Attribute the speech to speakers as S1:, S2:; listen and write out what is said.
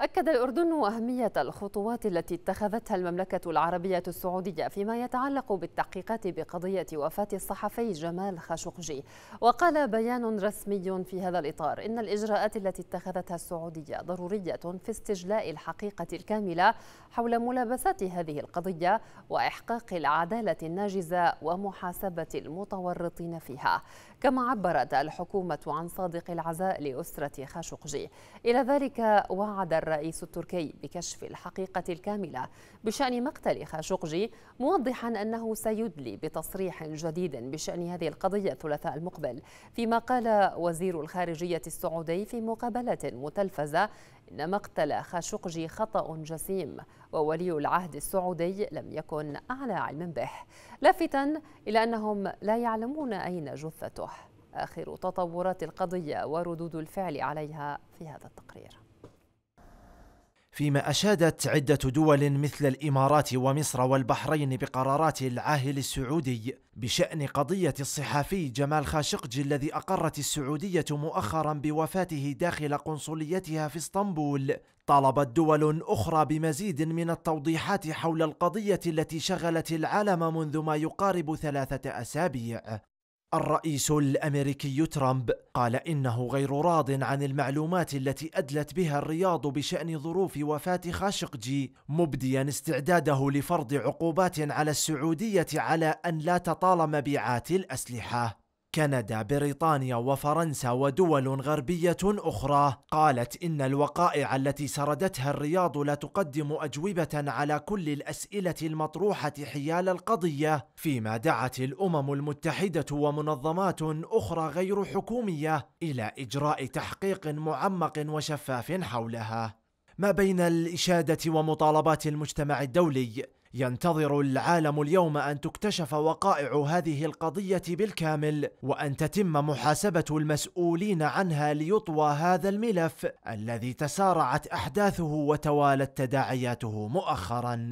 S1: أكد الأردن أهمية الخطوات التي اتخذتها المملكة العربية السعودية فيما يتعلق بالتحقيقات بقضية وفاة الصحفي جمال خاشقجي. وقال بيان رسمي في هذا الإطار إن الإجراءات التي اتخذتها السعودية ضرورية في استجلاء الحقيقة الكاملة حول ملابسات هذه القضية وإحقاق العدالة الناجزة ومحاسبة المتورطين فيها. كما عبرت الحكومة عن صادق العزاء لأسرة خاشقجي. إلى ذلك وعد الرئيس التركي بكشف الحقيقة الكاملة بشأن مقتل خاشقجي موضحا أنه سيدلي بتصريح جديد بشأن هذه القضية الثلاثاء المقبل. فيما قال وزير الخارجية السعودي في مقابلة متلفزة إن مقتل خاشقجي خطأ جسيم وولي العهد السعودي لم يكن على علم به. لافتا إلى أنهم لا يعلمون أين جثته. آخر تطورات القضية وردود الفعل عليها في هذا التقرير.
S2: فيما أشادت عدة دول مثل الإمارات ومصر والبحرين بقرارات العاهل السعودي بشأن قضية الصحافي جمال خاشقجي الذي أقرت السعودية مؤخرا بوفاته داخل قنصليتها في اسطنبول. طالبت دول أخرى بمزيد من التوضيحات حول القضية التي شغلت العالم منذ ما يقارب ثلاثة أسابيع. الرئيس الأمريكي ترامب قال إنه غير راض عن المعلومات التي أدلت بها الرياض بشأن ظروف وفاة خاشقجي مبديا استعداده لفرض عقوبات على السعودية على أن لا تطال مبيعات الأسلحة. كندا بريطانيا وفرنسا ودول غربية أخرى قالت إن الوقائع التي سردتها الرياض لا تقدم أجوبة على كل الأسئلة المطروحة حيال القضية فيما دعت الأمم المتحدة ومنظمات أخرى غير حكومية إلى إجراء تحقيق معمق وشفاف حولها. ما بين الإشادة ومطالبات المجتمع الدولي ينتظر العالم اليوم أن تكتشف وقائع هذه القضية بالكامل وأن تتم محاسبة المسؤولين عنها ليطوى هذا الملف الذي تسارعت أحداثه وتوالت تداعياته مؤخرا.